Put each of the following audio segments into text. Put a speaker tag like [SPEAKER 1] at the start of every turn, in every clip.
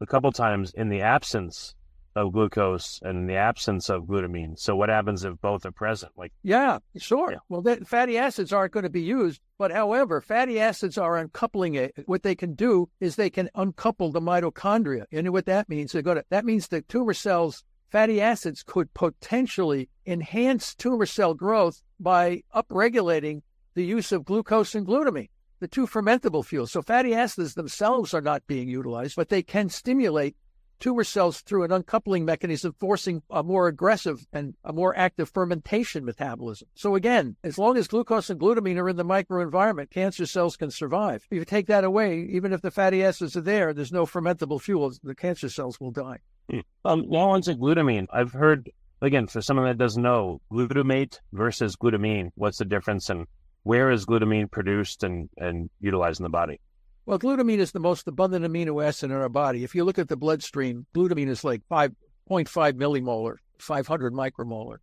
[SPEAKER 1] a couple times in the absence of glucose and in the absence of glutamine. So what happens if both are present? Like
[SPEAKER 2] yeah, sure.
[SPEAKER 1] Yeah.
[SPEAKER 2] Well, that, fatty acids aren't going to be used, but however, fatty acids are uncoupling it. What they can do is they can uncouple the mitochondria. You know what that means? They're going to, that means the tumor cells fatty acids could potentially enhance tumor cell growth by upregulating the use of glucose and glutamine, the two fermentable fuels. So fatty acids themselves are not being utilized, but they can stimulate tumor cells through an uncoupling mechanism, forcing a more aggressive and a more active fermentation metabolism. So again, as long as glucose and glutamine are in the microenvironment, cancer cells can survive. If you take that away, even if the fatty acids are there, there's no fermentable fuels, the cancer cells will die.
[SPEAKER 1] Hmm. Um, now onto glutamine. I've heard again for someone that doesn't know glutamate versus glutamine. What's the difference, and where is glutamine produced and and utilized in the body?
[SPEAKER 2] Well, glutamine is the most abundant amino acid in our body. If you look at the bloodstream, glutamine is like 5.5 millimolar, 500 micromolar.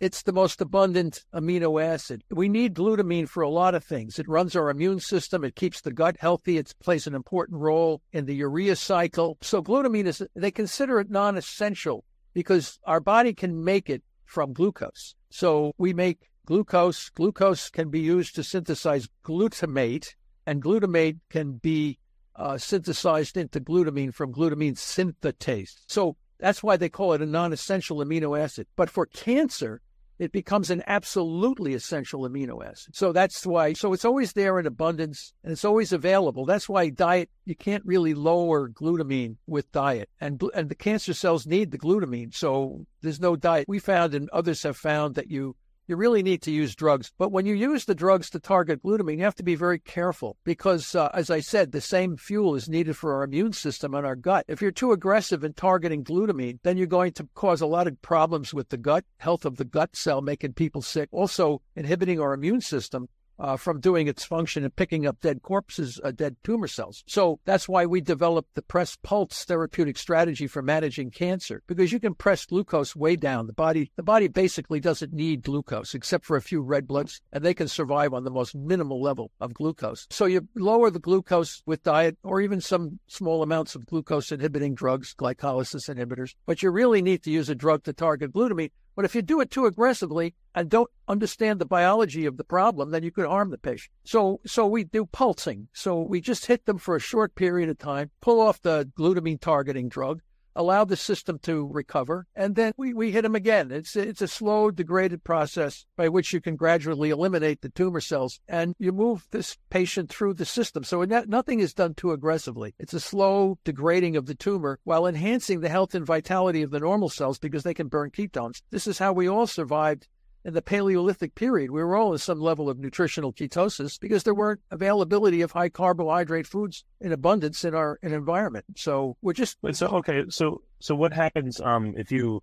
[SPEAKER 2] It's the most abundant amino acid. We need glutamine for a lot of things. It runs our immune system. It keeps the gut healthy. It plays an important role in the urea cycle. So glutamine is, they consider it non-essential because our body can make it from glucose. So we make glucose. Glucose can be used to synthesize glutamate, and glutamate can be uh, synthesized into glutamine from glutamine synthetase. So that's why they call it a non essential amino acid. But for cancer, it becomes an absolutely essential amino acid. So that's why, so it's always there in abundance and it's always available. That's why diet, you can't really lower glutamine with diet. And, and the cancer cells need the glutamine. So there's no diet. We found and others have found that you you really need to use drugs. But when you use the drugs to target glutamine, you have to be very careful because, uh, as I said, the same fuel is needed for our immune system and our gut. If you're too aggressive in targeting glutamine, then you're going to cause a lot of problems with the gut, health of the gut cell, making people sick. Also, inhibiting our immune system uh, from doing its function and picking up dead corpses, uh, dead tumor cells. So that's why we developed the press pulse therapeutic strategy for managing cancer because you can press glucose way down. The body, the body basically doesn't need glucose except for a few red bloods, and they can survive on the most minimal level of glucose. So you lower the glucose with diet or even some small amounts of glucose inhibiting drugs, glycolysis inhibitors, but you really need to use a drug to target glutamine but if you do it too aggressively and don't understand the biology of the problem, then you could harm the patient. So, so we do pulsing. So we just hit them for a short period of time, pull off the glutamine targeting drug, allow the system to recover, and then we, we hit them again. It's it's a slow, degraded process by which you can gradually eliminate the tumor cells, and you move this patient through the system. So not, nothing is done too aggressively. It's a slow degrading of the tumor while enhancing the health and vitality of the normal cells because they can burn ketones. This is how we all survived in the Paleolithic period, we were all in some level of nutritional ketosis because there weren't availability of high carbohydrate foods in abundance in our in environment. So we're just
[SPEAKER 1] so okay. So so what happens um, if you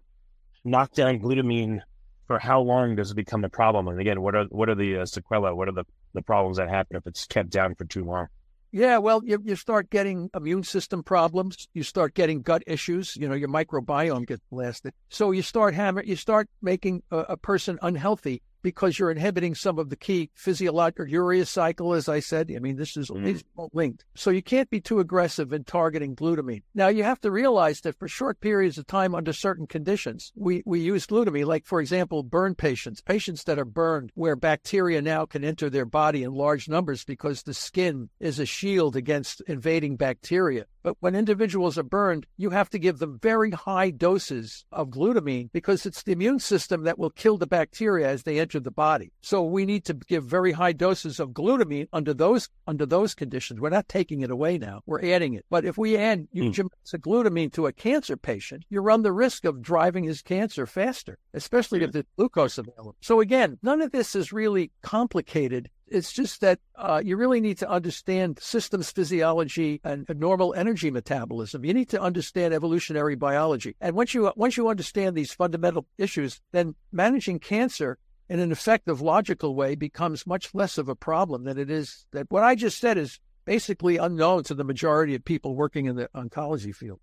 [SPEAKER 1] knock down glutamine? For how long does it become a problem? And again, what are what are the uh, sequelae? What are the, the problems that happen if it's kept down for too long?
[SPEAKER 2] Yeah, well, you, you start getting immune system problems. You start getting gut issues. You know, your microbiome gets blasted. So you start hammer, you start making a, a person unhealthy because you're inhibiting some of the key physiological urea cycle, as I said. I mean, this is mm. linked. So you can't be too aggressive in targeting glutamine. Now, you have to realize that for short periods of time under certain conditions, we, we use glutamine, like, for example, burn patients, patients that are burned, where bacteria now can enter their body in large numbers because the skin is a shield against invading bacteria. But when individuals are burned, you have to give them very high doses of glutamine because it's the immune system that will kill the bacteria as they enter the body. So we need to give very high doses of glutamine under those under those conditions. We're not taking it away now; we're adding it. But if we add mm. glutamine to a cancer patient, you run the risk of driving his cancer faster, especially yeah. if there's glucose available. So again, none of this is really complicated it's just that uh, you really need to understand systems physiology and normal energy metabolism. You need to understand evolutionary biology. And once you once you understand these fundamental issues, then managing cancer in an effective, logical way becomes much less of a problem than it is that what I just said is basically unknown to the majority of people working in the oncology field.